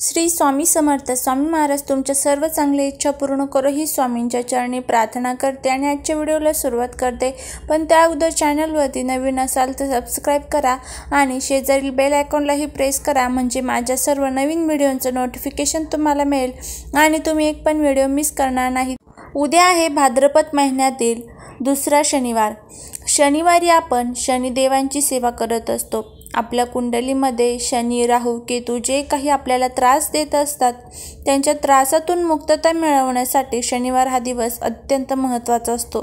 श्री स्वामी समर्थ स्वामी महाराज तुमच्या सर्व चांगल्या इच्छा पूर्ण करो ही स्वामींच्या चरणी प्रार्थना करते आणि आजच्या व्हिडिओला सुरुवात करते. पण त्या अगोदर चॅनलवरती नवीन असाल तर सबस्क्राईब करा आणि शेजारील बेल आयकॉनलाही प्रेस करा म्हणजे माझ्या सर्व नवीन व्हिडिओंचं नोटिफिकेशन तुम्हाला मिळेल आणि तुम्ही एक पण व्हिडिओ मिस करणार नाही. उद्या आहे भाद्रपद महिन्यातील दुसरा शनिवार. शनिवारी आपण शनिदेवांची सेवा करत असतो. आपल्या कुंडलीमध्ये शनी राहू केतू जे काही आपल्याला त्रास देत असतात त्यांच्या त्रासातून मुक्तता मिळवण्यासाठी शनिवार हा दिवस अत्यंत महत्त्वाचा असतो.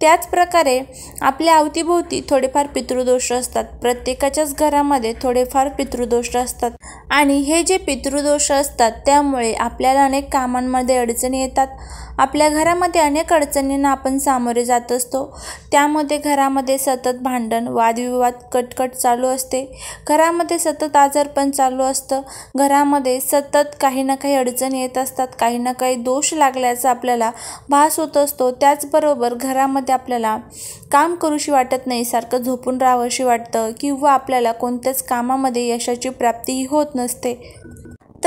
त्याचप्रकारे आपल्या अवतीभोवती थोडेफार पितृदोष असतात. प्रत्येकाच्याच घरामध्ये थोडेफार पितृदोष असतात. आणि हे जे पितृदोष असतात त्यामुळे आपल्याला अनेक कामांमध्ये अडचणी येतात. आपल्या घरामध्ये अनेक अडचणींना आपण सामोरे जात असतो. त्यामध्ये घरामध्ये सतत भांडण वादविवाद कटकट चालू असते. घरामध्ये सतत आजारपण चालू असतं. घरामध्ये सतत काही ना काही अडचणी येत असतात. काही ना काही दोष लागल्याचा आपल्याला भास होत असतो. त्याचबरोबर घरामध्ये आपल्याला काम करूशी वाटत नाही सारखं झोपून राहावंशी वाटतं किंवा आपल्याला कोणत्याच कामामध्ये यशाची प्राप्तीही होत नसते.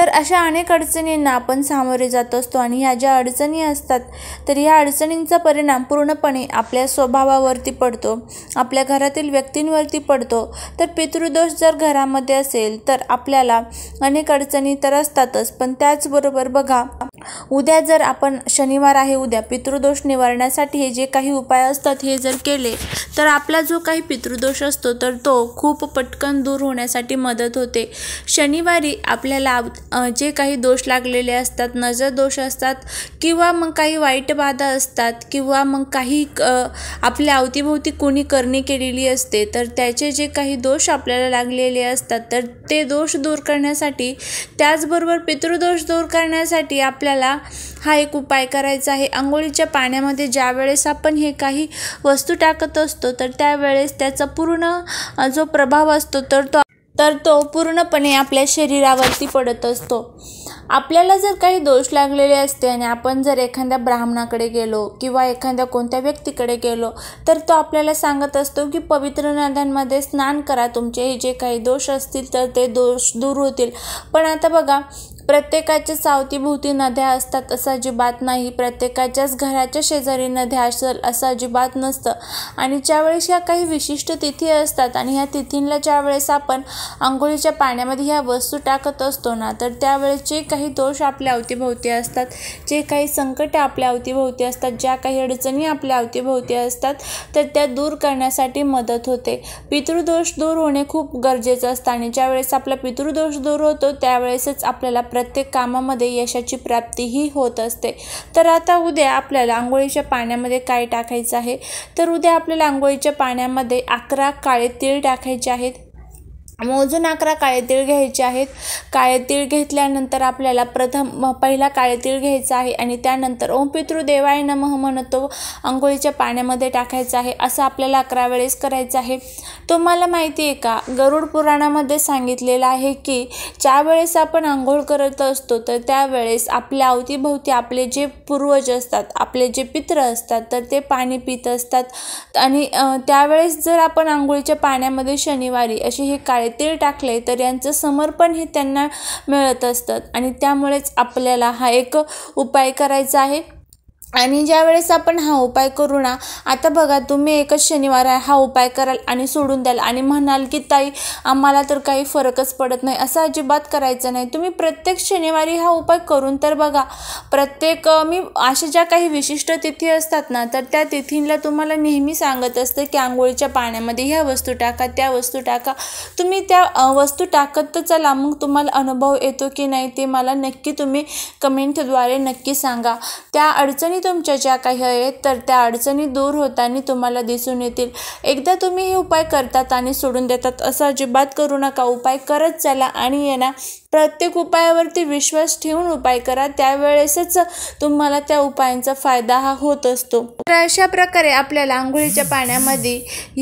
तर अशा अनेक अडचणींना आपण सामोरे जात असतो आणि ह्या ज्या अडचणी असतात तर ह्या अडचणींचा परिणाम पूर्णपणे आपल्या स्वभावावरती पडतो. आपल्या घरातील व्यक्तींवरती पडतो. तर पितृदोष जर घरामध्ये असेल तर आपल्याला अनेक अडचणी तर असतातच. पण त्याचबरोबर बघा उद्या जर आपण शनिवार आहे उद्या पितृदोष निवारण्यासाठी हे जे काही उपाय असतात हे जर केले तर आपला जो काही पितृदोष असतो तर तो खूप पटकन दूर होण्यासाठी मदत होते. शनिवारी आपल्याला जे काही दोष लागलेले असतात नजर दोष असतात किंवा मग काही वाईट बाधा असतात किंवा मग काही आपल्या अवतीभोवती कोणी करणी केलेली असते तर त्याचे जे काही दोष आपल्याला लागलेले असतात तर ते दोष दूर करण्यासाठी त्याचबरोबर पितृदोष दूर करण्यासाठी आपल्या आपल्याला हा एक उपाय करायचा आहे. आंघोळीच्या पाण्यामध्ये ज्या वेळेस आपण हे काही वस्तू टाकत असतो तर त्यावेळेस त्याचा पूर्ण जो प्रभाव असतो तर तो तर तो पूर्णपणे आपल्या शरीरावरती पडत असतो. आपल्याला जर काही दोष लागलेले असते आणि आपण जर एखाद्या ब्राह्मणाकडे गेलो किंवा एखाद्या कोणत्या व्यक्तीकडे गेलो तर तो आपल्याला सांगत असतो की पवित्र नद्यांमध्ये स्नान करा तुमचे हे जे काही दोष असतील तर ते दोष दूर होतील. पण आता बघा प्रत्येकाच्या सावतीभोवती नद्या असतात असं अजिबात नाही. प्रत्येकाच्याच घराच्या शेजारी नद्या असेल असं अजिबात नसतं. आणि ज्यावेळेस ह्या काही विशिष्ट तिथी असतात आणि ह्या तिथींना ज्यावेळेस आपण आंघोळीच्या पाण्यामध्ये ह्या वस्तू टाकत असतो ना तर त्यावेळेस जे काही दोष आपल्या अवतीभोवती असतात जे काही संकट आपल्या अवतीभोवती असतात ज्या काही अडचणी आपल्या अवतीभोवती असतात तर त्या दूर करण्यासाठी मदत होते. पितृदोष दूर होणे खूप गरजेचं असतं आणि ज्यावेळेस आपला पितृदोष दूर होतो त्यावेळेसच आपल्याला प्र प्रत्येक कामामध्ये यशाची प्राप्तीही होत असते. तर आता उद्या आपल्याला आंघोळीच्या पाण्यामध्ये काय टाकायचं आहे? तर उद्या आपल्याला आंघोळीच्या पाण्यामध्ये अकरा काळे तीळ टाकायचे आहेत. मोजून अकरा काळे तीळ घ्यायचे आहेत. काळे तीळ घेतल्यानंतर आपल्याला प्रथम पहिला काळे तीळ घ्यायचा आहे आणि त्यानंतर ओम पितृदेवाय नमः म्हणतो आंघोळीच्या पाण्यामध्ये टाकायचं आहे. असं आपल्याला अकरा वेळेस करायचं आहे. तुम्हाला माहिती आहे का? गरुड पुराणामध्ये सांगितलेलं आहे की ज्या वेळेस आपण आंघोळ करत असतो तर त्यावेळेस आपल्या अवतीभोवती आपले जे पूर्वज असतात आपले जे पित्र असतात तर ते पाणी पित असतात. आणि त्यावेळेस जर आपण आंघोळीच्या पाण्यामध्ये शनिवारी अशी हे काळे तीळ टाकले तर यांचं समर्पण हे त्यांना मिळत असतं. आणि त्यामुळेच आपल्याला हा एक उपाय करायचा आहे. आणि ज्यावेळेस आपण हा उपाय करू ना आता बघा तुम्ही एकच शनिवार हा उपाय कराल आणि सोडून द्याल आणि म्हणाल की ताई आम्हाला तर काही फरकच पडत नाही. असं अजिबात करायचं नाही. तुम्ही प्रत्येक शनिवारी हा उपाय करून तर बघा प्रत्येक मी अशा ज्या काही विशिष्ट तिथी असतात ना तर त्या तिथींना तुम्हाला नेहमी सांगत असते की आंघोळीच्या पाण्यामध्ये ह्या वस्तू टाका त्या वस्तू टाका. तुम्ही त्या वस्तू टाकत तर चला मग तुम्हाला अनुभव येतो की नाही ते मला नक्की तुम्ही कमेंटद्वारे नक्की सांगा. त्या अडचणी तुमच्या ज्या काही आहेत तर त्या अडचणी दूर होताना तुम्हाला दिसून येतील. एकदा तुम्ही हे उपाय करतात आणि सोडून देतात असं अजिबात करू नका. उपाय करत चला आणि येणार प्रत्येक उपायावरती विश्वास ठेवून उपाय करा. त्यावेळेसच तुम्हाला त्या उपायांचा फायदा हा होत असतो. तर अशा प्रकारे आपल्याला आंघोळीच्या पाण्यामध्ये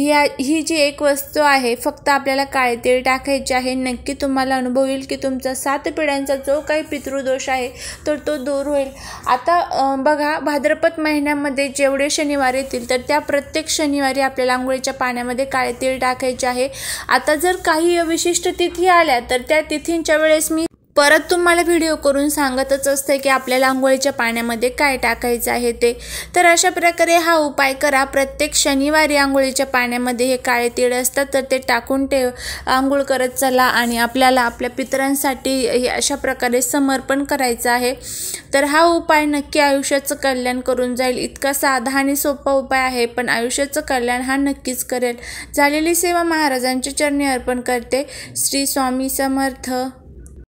या ही जी एक वस्तू आहे फक्त आपल्याला काळे तेल टाकायचे आहे नक्की तुम्हाला अनुभव येईल की तुमचा सात पिढ्यांचा जो काही पितृदोष आहे तर तो दूर होईल. आता बघा भाद्रपद महिन्यामध्ये जेवढे शनिवार येतील तर त्या प्रत्येक शनिवारी आपल्याला आंघोळीच्या पाण्यामध्ये काळे तेल टाकायचे आहे. आता जर काही विशिष्ट तिथी आल्या तर त्या तिथींच्या वेळेस वेळेस मी परत तुम्हाला व्हिडिओ करून सांगतच असते की आपल्याला आंघोळीच्या पाण्यामध्ये काय टाकायचं आहे ते. तर अशा प्रकारे हा उपाय करा. प्रत्येक शनिवारी आंघोळीच्या पाण्यामध्ये हे काळे तीळ असतात तर ते टाकून ठेव. आंघोळ करत चला आणि आपल्याला आपल्या पितरांसाठी हे अशा प्रकारे समर्पण करायचं आहे. तर हा उपाय नक्की आयुष्याचं कल्याण करून जाईल. इतका साधा आणि सोपा उपाय आहे पण आयुष्याचं कल्याण हा नक्कीच करेल. झालेली सेवा महाराजांच्या चरणी अर्पण करते. श्री स्वामी समर्थ.